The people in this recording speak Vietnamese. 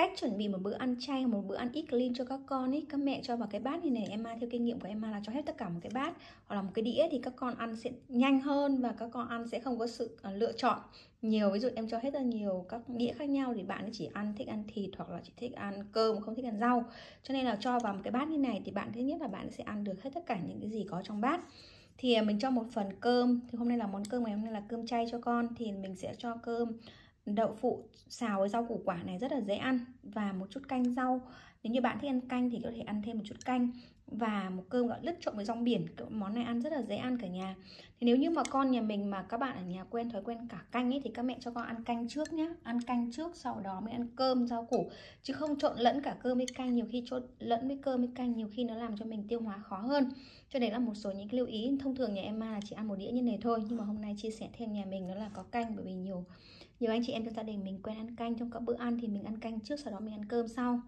cách chuẩn bị một bữa ăn chay một bữa ăn ít clean cho các con ấy. Các mẹ cho vào cái bát như này em theo kinh nghiệm của em là cho hết tất cả một cái bát hoặc là một cái đĩa thì các con ăn sẽ nhanh hơn và các con ăn sẽ không có sự uh, lựa chọn nhiều. Ví dụ em cho hết ra nhiều các đĩa khác nhau thì bạn chỉ ăn thích ăn thịt hoặc là chỉ thích ăn cơm không thích ăn rau. Cho nên là cho vào một cái bát như này thì bạn thứ nhất là bạn sẽ ăn được hết tất cả những cái gì có trong bát. Thì à, mình cho một phần cơm. Thì hôm nay là món cơm ngày hôm nay là cơm chay cho con. Thì mình sẽ cho cơm đậu phụ xào với rau củ quả này rất là dễ ăn và một chút canh rau. Nếu như bạn thích ăn canh thì có thể ăn thêm một chút canh và một cơm gạo lứt trộn với rong biển. Món này ăn rất là dễ ăn cả nhà. Thì nếu như mà con nhà mình mà các bạn ở nhà quen, thói quen cả canh ấy, thì các mẹ cho con ăn canh trước nhé ăn canh trước, sau đó mới ăn cơm, rau củ. Chứ không trộn lẫn cả cơm với canh, nhiều khi trộn lẫn với cơm với canh, nhiều khi nó làm cho mình tiêu hóa khó hơn. Cho đấy là một số những cái lưu ý, thông thường nhà em là chỉ ăn một đĩa như này thôi. Nhưng mà hôm nay chia sẻ thêm nhà mình đó là có canh bởi vì nhiều nhiều anh chị em trong gia đình mình quen ăn canh trong các bữa ăn thì mình ăn canh trước, sau đó mình ăn cơm sau.